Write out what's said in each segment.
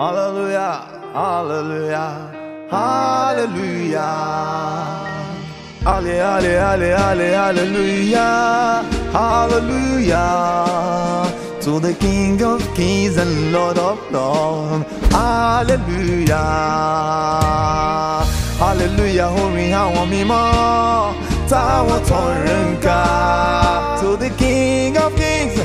Hallelujah, hallelujah, hallelujah. Alle, alle, alle, alle, hallelujah, hallelujah. To the King of Kings and Lord of Lords, hallelujah. Hallelujah, orin àwọn mímọ́ táwọn tọrin. To the King of Kings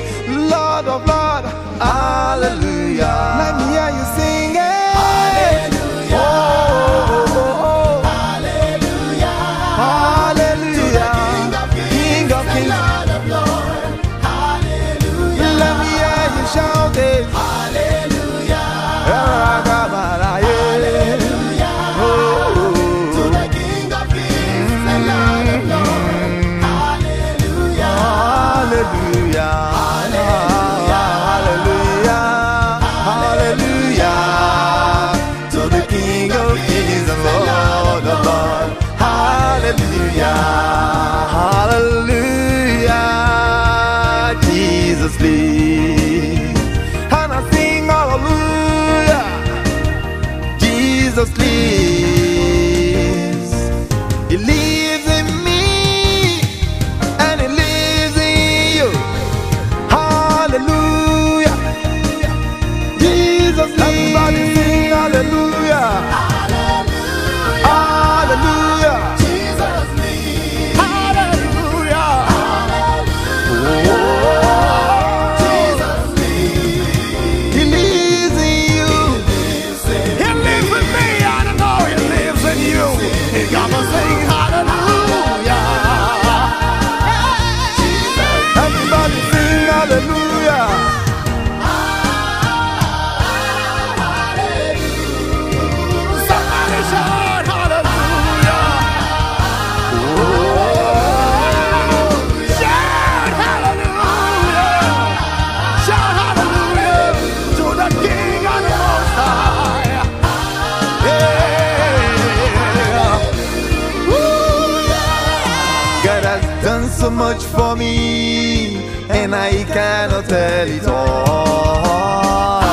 down. so much for me, and I cannot tell it all.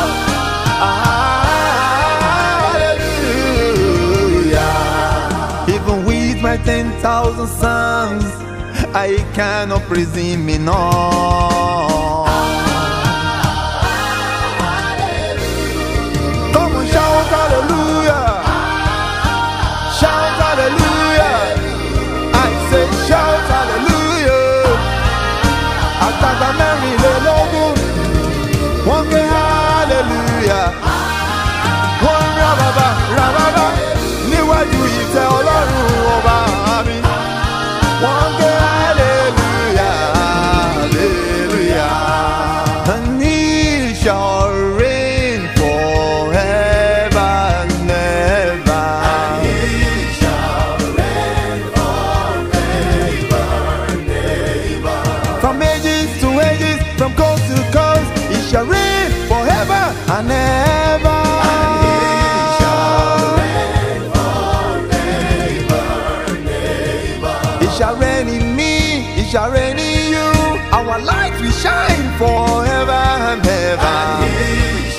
Hallelujah. Even with my 10,000 songs, I cannot praise him enough. I never. shall reign in me, it shall reign in you. Our light will shine forever and ever.